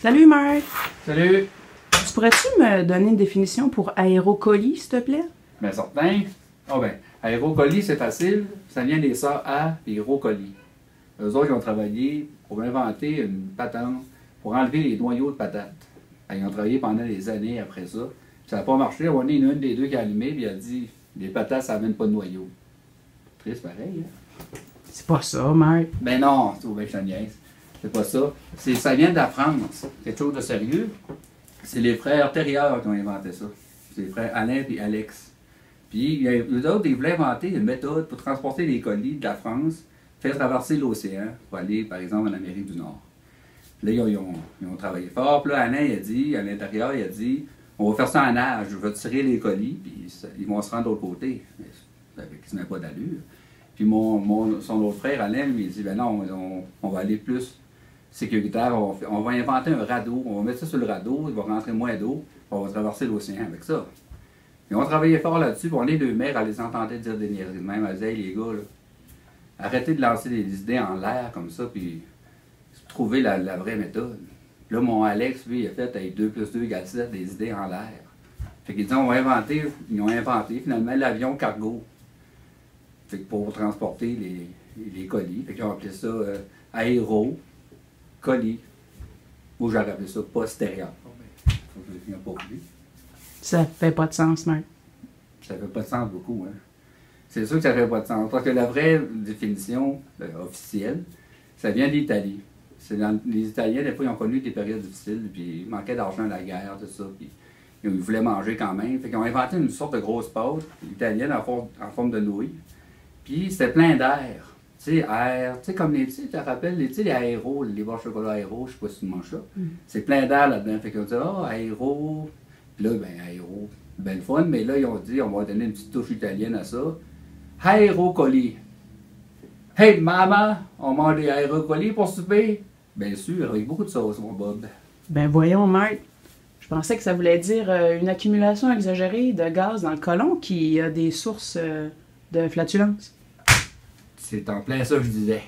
Salut Marc! Salut! Tu pourrais-tu me donner une définition pour aérocolis, s'il te plaît? Bien certain. Ah ben, aérocolis, c'est facile. Ça vient des sœurs A et Hirocolis. Eux autres, ils ont travaillé pour inventer une patente pour enlever les noyaux de patates. Ils ont travaillé pendant des années après ça. Ça n'a pas marché. On est une, des deux qui a allumé, puis il a dit les patates, ça n'amène pas de noyaux. Triste pareil, hein? C'est pas ça, Marc. Ben non, c'est au bec C'est pas ça. Ça vient de la France. Quelque chose de sérieux. C'est les frères Terriers qui ont inventé ça. C'est les frères Alain et Alex. Puis, eux autres, ils voulaient inventer une méthode pour transporter les colis de la France, faire traverser l'océan pour aller, par exemple, en Amérique du Nord. Là, ils ont, ils ont travaillé fort. Puis là, Alain, il a dit, à l'intérieur, il a dit on va faire ça en nage, je vais tirer les colis, puis ils vont se rendre de l'autre côté. Ça n'a pas d'allure. Puis mon, son autre frère, Alain, lui, il dit ben non, on, va aller plus sécuritaire, on va, inventer un radeau, on va mettre ça sur le radeau, il va rentrer moins d'eau, on va traverser l'océan avec ça. Ils ont travaillé fort là-dessus, puis on est deux mères, à les entendre dire des niaiseries même. Elle disait, les gars, arrêtez de lancer des idées en l'air comme ça, puis trouvez la, vraie méthode. Là, mon Alex, lui, il a fait avec 2 plus 2 égale 7 des idées en l'air. Fait qu'ils disent, on va inventer, ils ont inventé finalement l'avion cargo. Fait que pour transporter les, les colis. Fait qu'ils ont appelé ça euh, aéro, colis. Ou j'aurais appelé ça postérieur. Ben, pas Ça fait pas de sens, Marc. Ça fait pas de sens beaucoup, hein. C'est sûr que ça fait pas de sens. Parce que la vraie définition euh, officielle, ça vient d'Italie les Italiens, des fois, ils ont connu des périodes difficiles, puis il manquait d'argent à la guerre, tout ça, puis ils voulaient manger quand même. Fait qu'ils ont inventé une sorte de grosse pâte italienne en forme, en forme de nouilles. Puis c'était plein d'air. Tu sais, air, tu sais, comme les, tu te rappelles, les, les aéros, les barres chocolat aéro, je sais pas si tu manges ça. Mm. C'est plein d'air là-dedans. Fait qu'ils ont dit, ah, oh, aéro. Puis là, ben, aéro, ben fun, mais là, ils ont dit, on va donner une petite touche italienne à ça. Aérocolis. Hey, maman, on mange des aérocolis pour souper? Bien sûr, avec beaucoup de sauce, mon Bob. Ben voyons, Marc. Je pensais que ça voulait dire euh, une accumulation exagérée de gaz dans le côlon qui a des sources euh, de flatulence. C'est en plein ça que je disais.